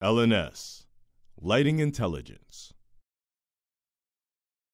LNS Lighting Intelligence.